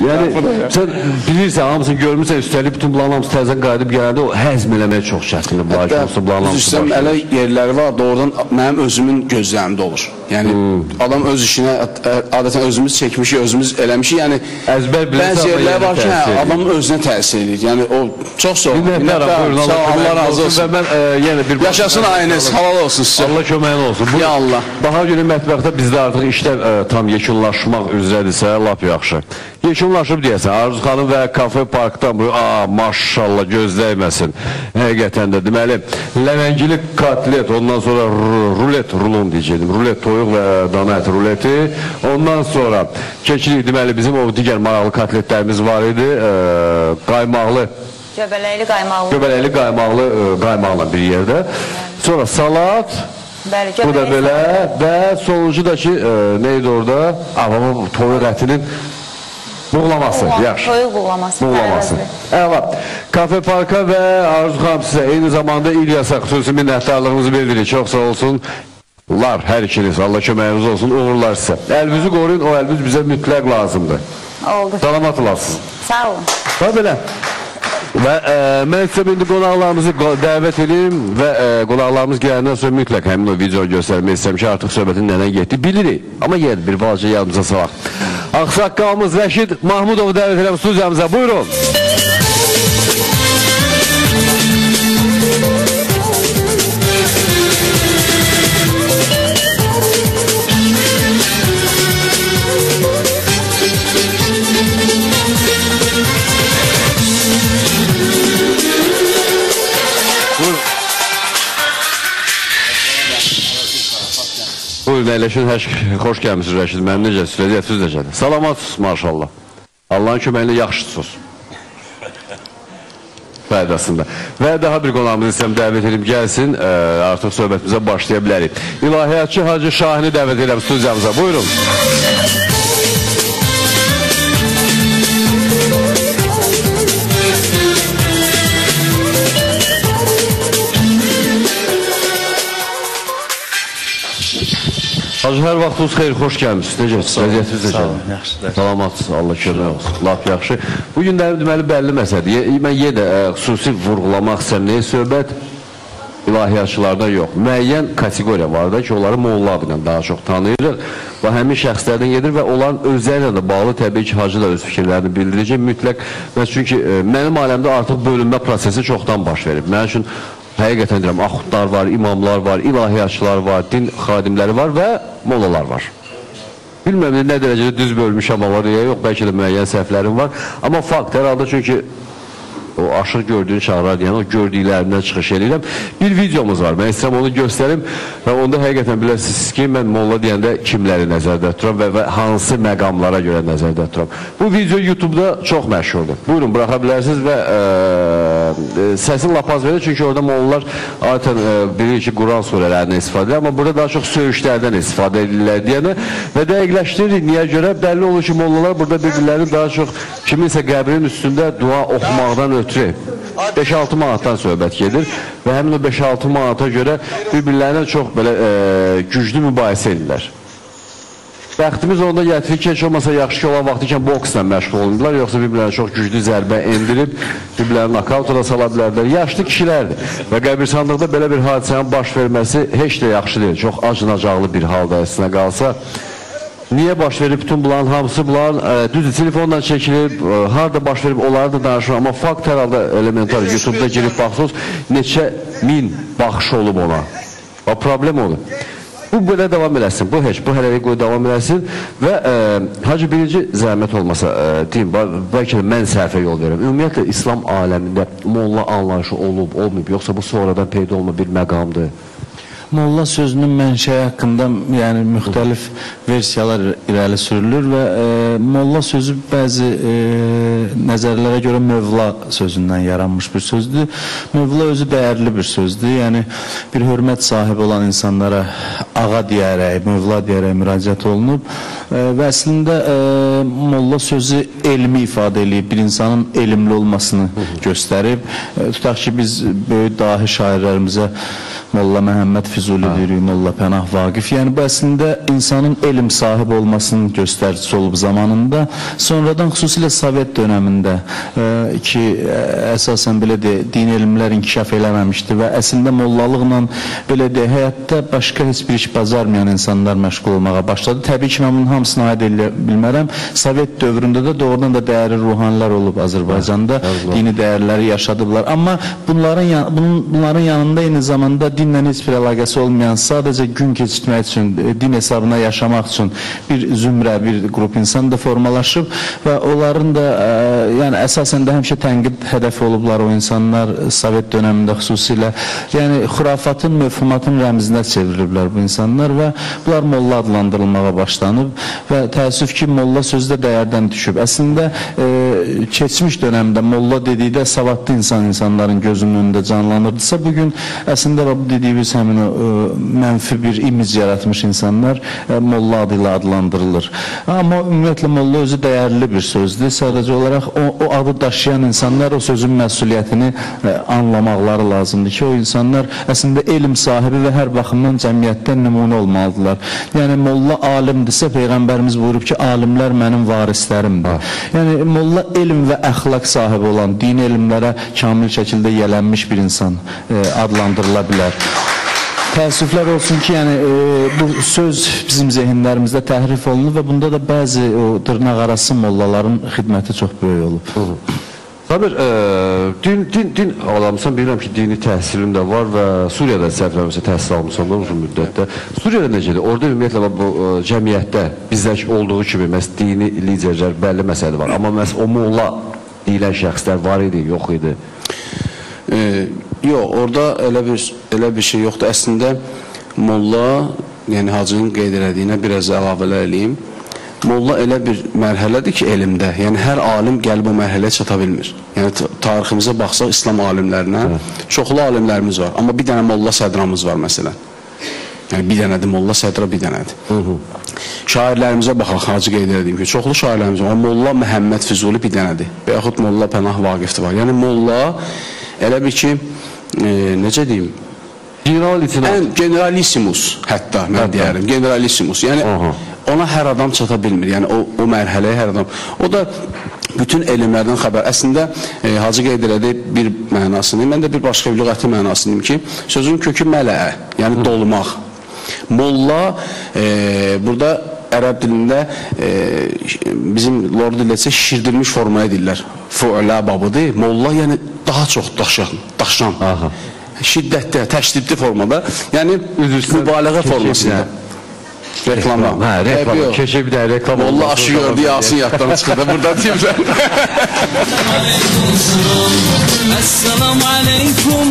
Yəni sən bilirsən, hamısını görmüsən, üstəlik bütün bunların hamısı təzədən qayıdıb gələndə o həzm eləmək çox çətindir. Ki, olsa bunların hamısı başlayır. elə yerləri var, doğrudan mənim özümün gözlərimdə olur. Yəni adam öz işinə ə- adətən özümüz çəkmişik, özümüz eləmişik. Yəni Əzbər bilirsən, bəzi yerlər var ki, hə, adamın özünə təsir edir. Yəni o çox sağ olun. Minnətdaram, buyurun, ol, Allah razı Və olsun. mən e, yenə bir Yaşasın ayınız, halal olsun sizə. Allah köməyin olsun. Bu Ya Allah. Bahar günü mətbəxdə bizdə artıq işlər ə, tam yekunlaşmaq üzrədirsə, lap yaxşı. Yekunlaşıb deyəsən, Arzu xanım və kafe parkdan bu, a maşallah göz dəyməsin. Həqiqətən də deməli, ləvəngili kotlet, ondan sonra ru- rulet, rulon deyəcəydim. Rulet toyuq və dana əti ruleti. Ondan sonra keçirik deməli bizim o digər maraqlı kotletlərimiz var idi. Ə, qaymaqlı Göbələkli qaymaqlı. göbələkli qaymaqlı ə, qaymaqla bir yerdə. Sonra salat, Bəli, bu da belə və sonuncu da ki, e, neydi orada? Avama toyuq ətinin buğlaması. Buğla- Yaxşı. Toyuq buğlaması. Buğlaması. Əla. Kafe Parka və Arzu xanım sizə eyni zamanda İlyasa xüsusi minnətdarlığımızı bildiririk. Çox sağ olsun. Lar hər ikiniz Allah köməyiniz olsun. Uğurlar sizə. Əlinizi qoruyun. O əliniz bizə mütləq lazımdır. Oldu. Salamat olasınız. Sağ olun. Və belə. Və e, mən sizə indi qonaqlarımızı qo- dəvət edeyim və e, qonaqlarımız gələndən sonra mütləq həmin o video göstərmək istəyirəm ki, artıq söhbətin nədən getdi bilirik. Amma də bir balaca yadımıza salaq. Ağsaqqalımız Rəşid Mahmudovu dəvət edirəm studiyamıza. Buyurun. Buyurun əyləşin, xoş gəlmisiniz Rəşid. Mənim necəsiz, vəziyyətiniz necədir? Salamatsınız maşallah. Allahın köməyi ilə yaxşısınız. Faydasında. Və daha bir qonağımızı istəyəm dəvət edib gəlsin. Ə, artıq söhbətimizə başlaya bilərik. İlahiyyatçı Hacı Şahini dəvət edirəm studiyamıza. Buyurun. Hacı hər vaxtınız xeyir, xoş gəlmisiniz. Necəsiniz? Vəziyyətiniz Sağ olun, yaxşıdır. Salamatsınız, Allah kömək olsun. Lap yaxşı. Bu günlərim deməli bəlli məsələdir. Mən yenə də ə, xüsusi vurğulamaq istəyirəm. Nəyə söhbət? İlahiyyatçılardan yox. Müəyyən kateqoriya var da ki, onları adı ilə daha çox tanıyırıq və həmin şəxslərdən gedir və onların özləri ilə də bağlı təbii ki, hacı da öz fikirlərini bildirəcək mütləq. Və çünki ə, mənim aləmdə artıq bölünmə prosesi çoxdan baş verib. Mənim üçün həqiqətən deyirəm, axundlar var, imamlar var, ilahiyyatçılar var, din xadimləri var və mollalar var. Bilmirəm nə dərəcədə düz bölmüşəm ya yox, bəlkə də müəyyən səhvlərim var. Amma fakt hər halda çünki o aşıq gördüyün şahlar deyən o gördüklərindən çıxış edirəm. Bir videomuz var. Mən istəyirəm onu göstərim və onda həqiqətən biləsiniz ki, mən molla deyəndə kimləri nəzərdə tuturam və, və hansı məqamlara görə nəzərdə tuturam. Bu video YouTube-da çox məşhurdur. Buyurun, buraxa bilərsiniz və ə, ə, səsi lap az verir çünki orada mollalar adətən ə, bilir ki, Quran surələrindən istifadə edir, amma burada daha çox söyüşlərdən istifadə edirlər deyənə və dəqiqləşdiririk niyə görə bəlli olur ki, mollalar burada bir-birlərini daha çox kiminsə qəbrinin üstündə dua oxumaqdan ötürü 5-6 manatdan söhbət gedir və həmin o 5-6 manata görə bir-birlərinə çox belə e, güclü mübahisə edirlər. Bəxtimiz onda gətirir ki, heç olmasa yaxşı ki, olan vaxtı ikən boksla məşğul olundular, yoxsa bir-birlərinə çox güclü zərbə endirib, bir-birlərini nakauta da sala bilərdilər. Yaşlı kişilərdir və qəbirstanlıqda belə bir hadisənin baş verməsi heç də yaxşı deyil. Çox acınacaqlı bir halda əslində qalsa. Niyə baş verib bütün bunların hamısı bunların e, düzdür telefonla çəkilib, e, harda baş verib onları da danışır, amma fakt hər halda elementar YouTube-da girib baxsınız neçə min baxış olub ona. O problem olur. Bu belə davam eləsin. Bu heç bu hələlik qoy davam eləsin və e, hacı birinci zəhmət olmasa e, deyim, bə- bəlkə də mən səhvə yol verirəm. Ümumiyyətlə İslam aləmində molla anlayışı olub, olmayıb, yoxsa bu sonradan peyda olma bir məqamdır. Molla sözünün mənşəyi haqqında yəni müxtəlif versiyalar irəli sürülür və e, molla sözü bəzi e, nəzərlərə görə mövla sözündən yaranmış bir sözdür. Mövla özü dəyərli bir sözdür. Yəni bir hörmət sahibi olan insanlara ağa deyərək, mövla deyərək müraciət olunub e, və əslində e, molla sözü elmi ifadə eləyib, bir insanın elmli olmasını göstərib. E, tutaq ki biz böyük dahi şairlərimizə Molla Məhəmməd Füzuli deyirik, Molla Pənah Vaqif. Yəni bu əslində insanın elm sahibi olmasının göstəricisi olub zamanında. Sonradan xüsusilə Sovet dövründə e, ki e, əsasən belə de din elmlər inkişaf eləməmişdi və əslində mollalıqla belə de həyatda başqa heç bir iş bacarmayan insanlar məşğul olmağa başladı. Təbii ki, mən bunun hamısını aid edə bilmərəm. Sovet dövründə də doğrudan da dəyərli ruhanilər olub Azərbaycanda. Dini dəyərləri yaşadıblar. Amma bunların bunların yanında eyni zamanda dinlə heç bir əlaqəsi olmayan, sadəcə gün keçirtmək üçün, e, din hesabına yaşamaq üçün bir zümrə, bir qrup insan da formalaşıb və onların da ə, yəni əsasən də həmişə tənqid hədəfi olublar o insanlar e, Sovet dövründə xüsusilə. Yəni xurafatın, mövhumatın rəmzinə çevriliblər bu insanlar və bunlar molla adlandırılmağa başlanıb və təəssüf ki, molla sözü də dəyərdən düşüb. Əslində e, keçmiş dövrdə molla dedikdə savadlı insan insanların gözünün önündə canlanırdısa, bu gün əslində bu dediyimiz həmin o e, mənfi bir imic yaratmış insanlar e, molla adı ilə adlandırılır. Amma ümumiyyətlə molla özü dəyərli bir sözdür. Sadəcə olaraq o, o adı daşıyan insanlar o sözün məsuliyyətini e, anlamaqları lazımdır ki, o insanlar əslində elm sahibi və hər baxımdan cəmiyyətdə nümunə olmalıdırlar. Yəni molla alimdirsə peyğəmbərimiz buyurub ki, alimlər mənim varislərimdir. Yəni molla elm və əxlaq sahibi olan, dini elmlərə kamil şəkildə yələnmiş bir insan e, adlandırıla bilər. Təəssüflər olsun ki, yəni e, bu söz bizim zehinlərimizdə təhrif olunur və bunda da bəzi o dırnaqarası mollaların xidməti çox böyük olub. Sabir, e, din, din, din adamsan bilirəm ki, dini təhsilin də var və Suriyada səhvləmirsə təhsil almısan da uzun müddətdə. Suriyada necədir? Orada ümumiyyətlə bu e, cəmiyyətdə bizdəki olduğu kimi məs dini liderlər bəlli məsələ var. Amma məs o molla deyilən şəxslər var idi, yox idi. E, yox, orada elə bir elə bir şey yoxdur. Əslində molla, yəni hacının qeyd elədiyinə biraz əlavələr eləyim. Molla elə bir mərhələdir ki, elmdə, yəni hər alim gəlib o mərhələyə çata bilmir. Yəni tariximizə baxsaq İslam alimlərinə çoxlu alimlərimiz var, amma bir dənə molla sədramız var məsələn. Yəni bir dənədir molla sədra bir dənədir. Şairlərimizə baxaq, Hacı qeyd edeyim ki, çoxlu şairlərimiz var. Molla Məhəmməd Füzuli bir dənədir. Və yaxud Molla Pənah Vaqif də var. Yəni molla elə bir ki, e, necə deyim, General leytenant. ən generalissimus hətta mən Hətta. deyərəm, generalissimus. Yəni Aha. ona hər adam çata bilmir. Yəni o o mərhələyə hər adam. O da bütün elmlərdən xəbər. Əslində e, Hacı qeyd elədi bir mənasını. Mən də bir başqa bir lüğəti mənasını ki, sözün kökü mələə, yəni dolmaq. Molla e, burada Arap dilinde e, bizim lor dilləsə şişirdilmiş formaya deyirlər. Fu'la babıdır. Molla yəni daha çox daşan, daşan. Aha. Şiddətdə, təşdidli formada, yəni mübaləğə formasında. Reklama. Ha, reklama. Tabii Keşke bir daha reklam olmasın. Vallahi aşı gördü Yasin yattan çıkırdı. Burada diyeyim ben. Esselamu aleyküm.